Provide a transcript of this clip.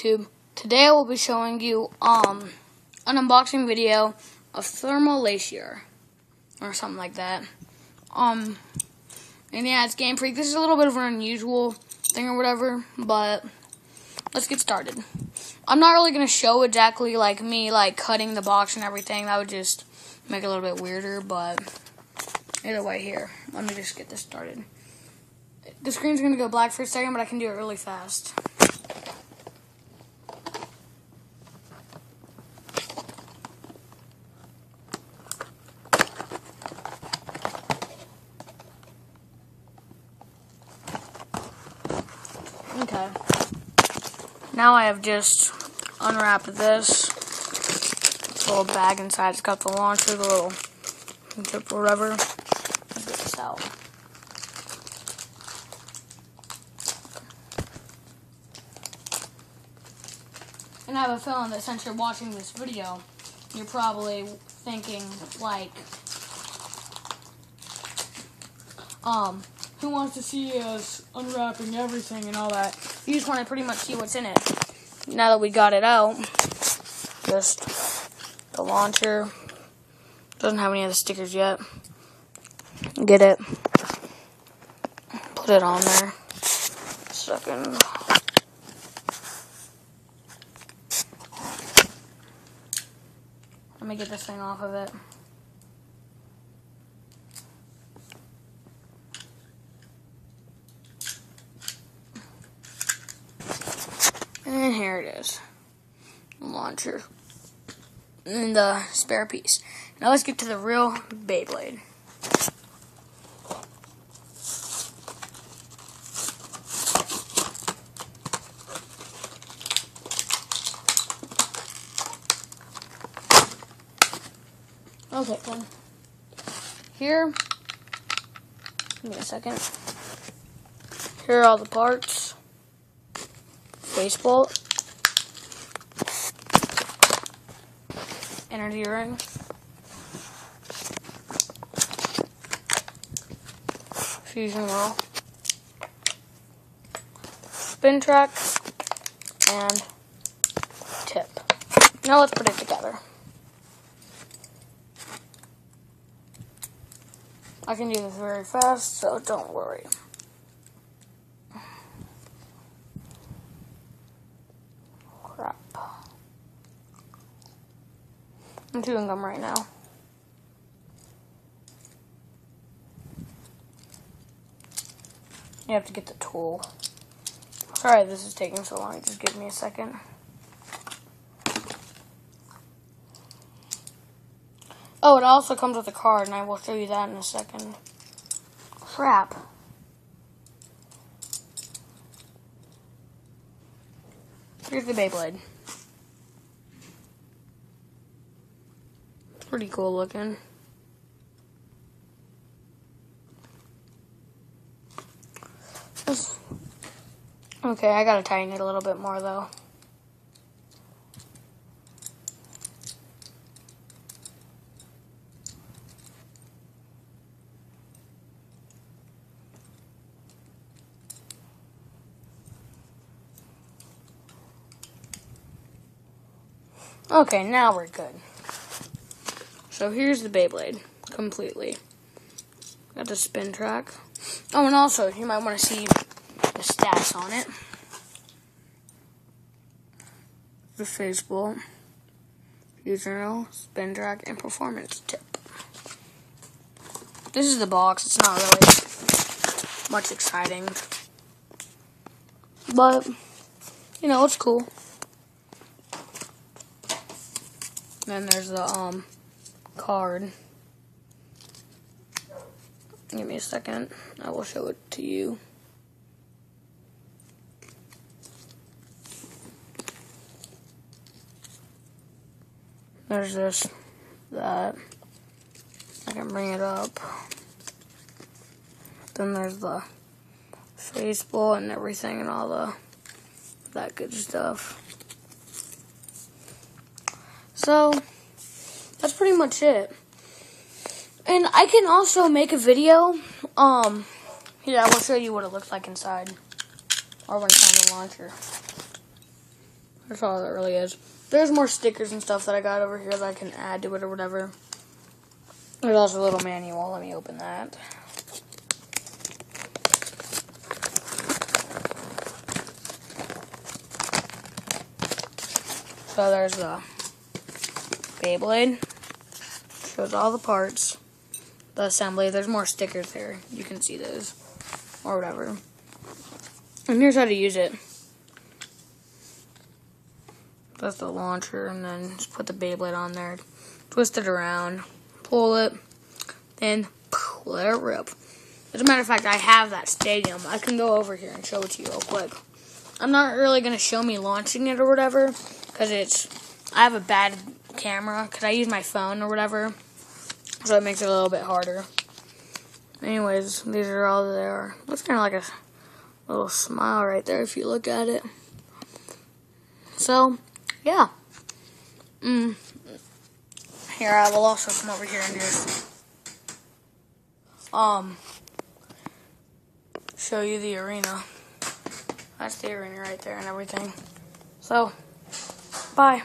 Today I will be showing you um an unboxing video of Thermalacier or something like that. Um and yeah, it's Game Freak. This is a little bit of an unusual thing or whatever, but let's get started. I'm not really gonna show exactly like me like cutting the box and everything. That would just make it a little bit weirder, but either way here. Let me just get this started. The screen's gonna go black for a second, but I can do it really fast. Okay. Now I have just unwrapped this little bag inside. It's got the launcher, the little tip or whatever. Let's get this out. And I have a feeling that since you're watching this video, you're probably thinking like, um, who wants to see us unwrapping everything and all that? You just want to pretty much see what's in it. Now that we got it out, just the launcher. Doesn't have any of the stickers yet. Get it. Put it on there. Second. Let me get this thing off of it. And here it is. Launcher. And the spare piece. Now let's get to the real Beyblade. Okay. Here, give me a second. Here are all the parts. Face bolt. Energy ring. Fusion roll. Spin track. And tip. Now let's put it together. I can do this very fast, so don't worry. Crap. I'm chewing gum right now. You have to get the tool. Sorry this is taking so long. Just give me a second. Oh, it also comes with a card, and I will show you that in a second. Crap. Here's the Beyblade. Pretty cool looking. Okay, I gotta tighten it a little bit more though. Okay, now we're good. So here's the Beyblade, completely. Got the spin track. Oh, and also, you might want to see the stats on it. The face bolt, user spin track, and performance tip. This is the box. It's not really much exciting. But, you know, it's cool. Then there's the um card. Give me a second. I will show it to you. There's this, that. I can bring it up. Then there's the Facebook and everything and all the that good stuff. So, that's pretty much it. And I can also make a video. Um, yeah, I will show you what it looks like inside. Or when it's on the launcher. That's all that really is. There's more stickers and stuff that I got over here that I can add to it or whatever. There's also a little manual. Let me open that. So there's the Beyblade. Shows all the parts. The assembly. There's more stickers there. You can see those. Or whatever. And here's how to use it. That's the launcher, and then just put the Beyblade on there. Twist it around. Pull it. Then let it rip. As a matter of fact, I have that stadium. I can go over here and show it to you real quick. I'm not really going to show me launching it or whatever because it's I have a bad camera because I use my phone or whatever, so it makes it a little bit harder. Anyways, these are all there. Looks kind of like a little smile right there if you look at it. So, yeah. Mm. Here, I will also come over here and just um show you the arena. That's the arena right there and everything. So, bye.